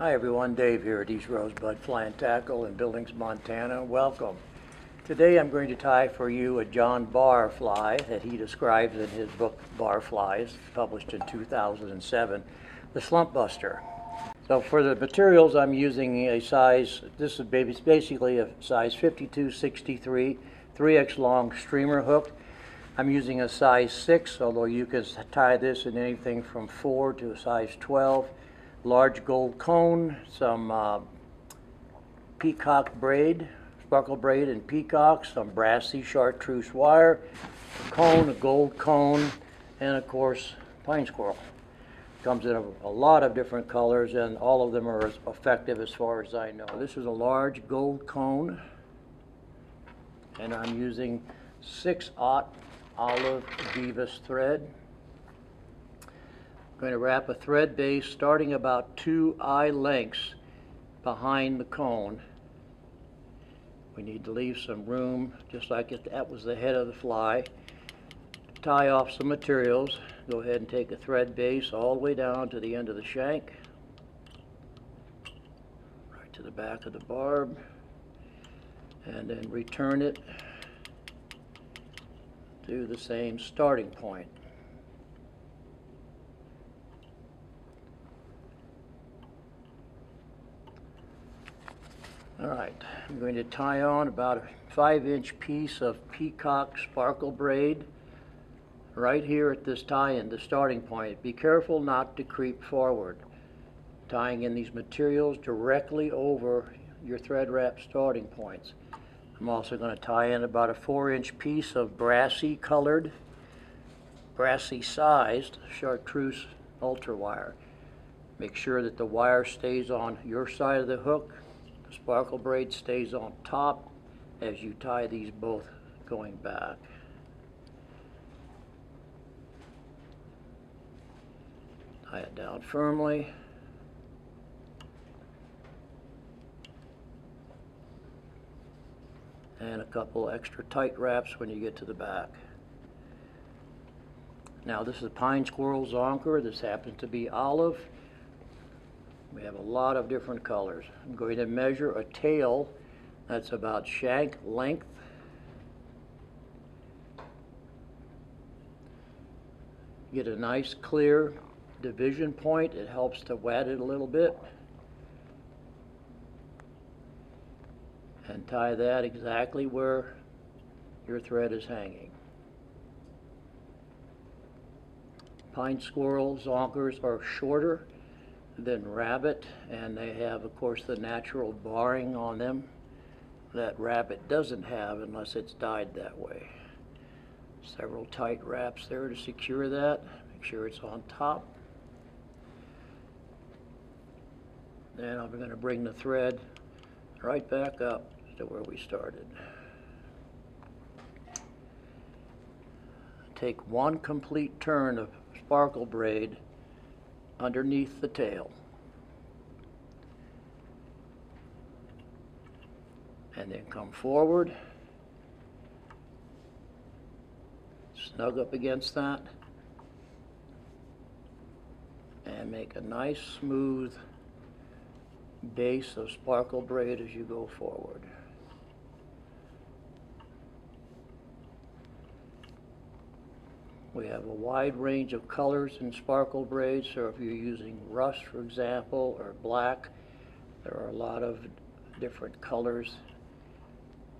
Hi everyone, Dave here at East Rosebud Fly and Tackle in Billings, Montana. Welcome. Today I'm going to tie for you a John Barr fly that he describes in his book Barr Flies, published in 2007, the Slump Buster. So for the materials I'm using a size, this is basically a size 52-63, 3x long streamer hook. I'm using a size 6, although you can tie this in anything from 4 to a size 12. Large gold cone, some uh, peacock braid, sparkle braid and peacock, some brassie chartreuse wire, a cone, a gold cone, and of course, pine squirrel. Comes in a, a lot of different colors and all of them are as effective as far as I know. This is a large gold cone and I'm using 6-aught olive Veevus thread. Going to wrap a thread base starting about two eye lengths behind the cone. We need to leave some room, just like if that was the head of the fly. Tie off some materials. Go ahead and take a thread base all the way down to the end of the shank. Right to the back of the barb. And then return it to the same starting point. All right, I'm going to tie on about a five inch piece of peacock sparkle braid right here at this tie-in, the starting point. Be careful not to creep forward. Tying in these materials directly over your thread wrap starting points. I'm also going to tie in about a four inch piece of brassy colored, brassie sized chartreuse ultra wire. Make sure that the wire stays on your side of the hook. Sparkle braid stays on top as you tie these both going back. Tie it down firmly. And a couple extra tight wraps when you get to the back. Now this is a pine squirrel zonker. This happens to be olive. We have a lot of different colors. I'm going to measure a tail that's about shank length. Get a nice clear division point. It helps to wet it a little bit. And tie that exactly where your thread is hanging. Pine squirrel zonkers are shorter than rabbit, and they have, of course, the natural barring on them that rabbit doesn't have unless it's dyed that way. Several tight wraps there to secure that. Make sure it's on top. Then I'm going to bring the thread right back up to where we started. Take one complete turn of sparkle braid underneath the tail. And then come forward, snug up against that, and make a nice smooth base of sparkle braid as you go forward. We have a wide range of colors in sparkle braids, so if you're using rust, for example, or black, there are a lot of different colors.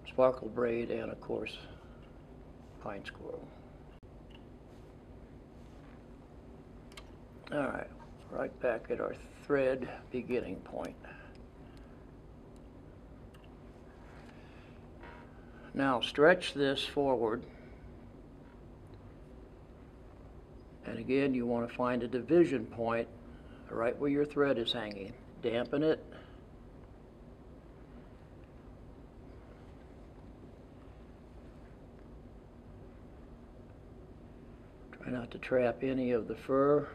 Sparkle braid and, of course, pine squirrel. All right, right back at our thread beginning point. Now stretch this forward. And again, you want to find a division point right where your thread is hanging. Dampen it. Try not to trap any of the fur.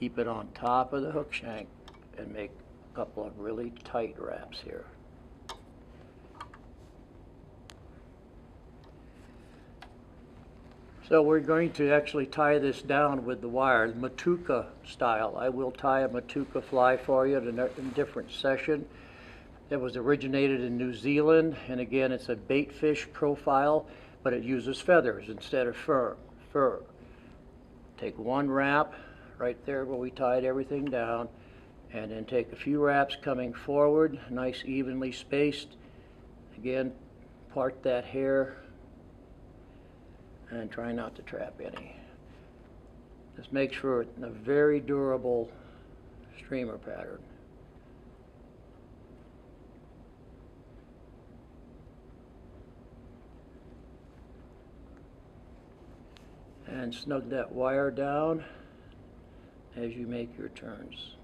Keep it on top of the hook shank and make a couple of really tight wraps here. So we're going to actually tie this down with the wire, Matuka style. I will tie a Matuka fly for you in a different session. It was originated in New Zealand, and again, it's a bait fish profile, but it uses feathers instead of fur. Fur. Take one wrap right there where we tied everything down, and then take a few wraps coming forward, nice evenly spaced. Again, part that hair and try not to trap any. Just make sure it's a very durable streamer pattern. And snug that wire down as you make your turns.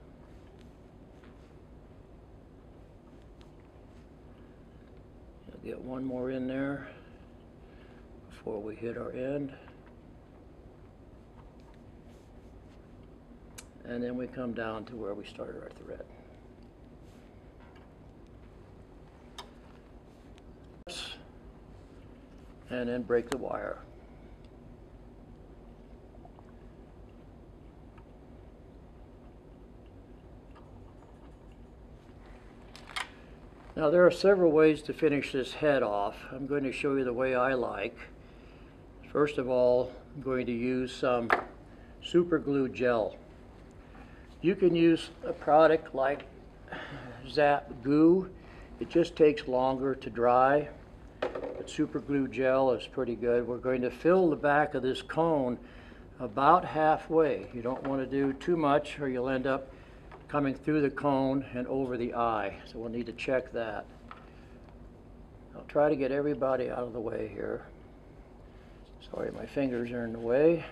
You'll get one more in there before we hit our end. And then we come down to where we started our thread. And then break the wire. Now there are several ways to finish this head off. I'm going to show you the way I like. First of all, I'm going to use some super glue gel. You can use a product like Zap Goo. It just takes longer to dry, but super glue gel is pretty good. We're going to fill the back of this cone about halfway. You don't want to do too much or you'll end up coming through the cone and over the eye. So we'll need to check that. I'll try to get everybody out of the way here. Sorry, my fingers are in the way.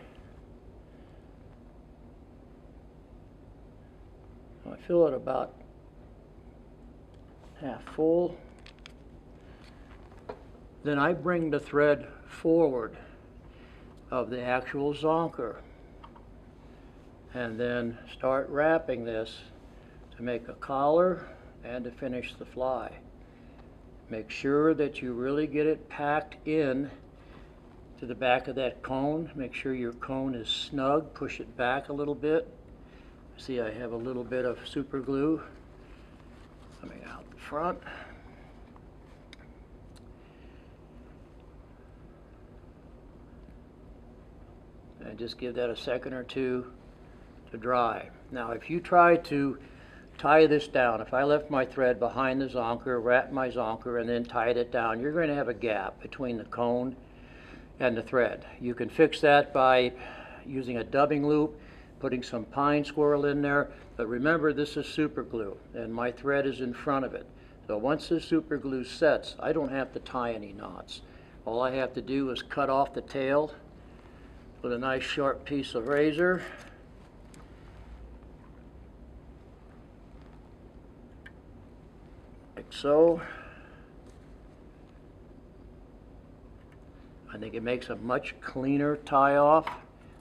I fill it about half full. Then I bring the thread forward of the actual zonker and then start wrapping this to make a collar and to finish the fly. Make sure that you really get it packed in to the back of that cone. Make sure your cone is snug. Push it back a little bit. See, I have a little bit of super glue coming out the front. And just give that a second or two to dry. Now, if you try to tie this down, if I left my thread behind the zonker, wrapped my zonker, and then tied it down, you're going to have a gap between the cone and the thread. You can fix that by using a dubbing loop, putting some pine squirrel in there, but remember this is super glue, and my thread is in front of it. So once the super glue sets, I don't have to tie any knots. All I have to do is cut off the tail with a nice sharp piece of razor. Like so. I think it makes a much cleaner tie off.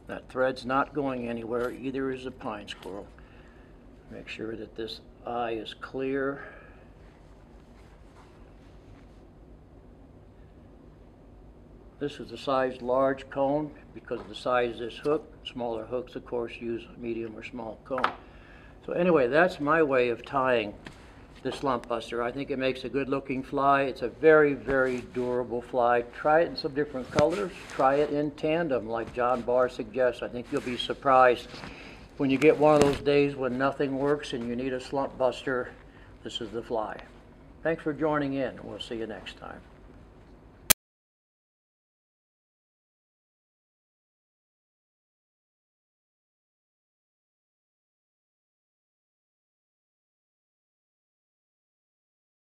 That thread's not going anywhere, either is the pine squirrel. Make sure that this eye is clear. This is a size large cone because of the size of this hook. Smaller hooks, of course, use medium or small cone. So anyway, that's my way of tying this slump buster. I think it makes a good looking fly. It's a very, very durable fly. Try it in some different colors. Try it in tandem like John Barr suggests. I think you'll be surprised when you get one of those days when nothing works and you need a slump buster. This is the fly. Thanks for joining in. We'll see you next time.